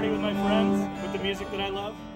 party with my friends with the music that I love?